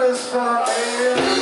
this far.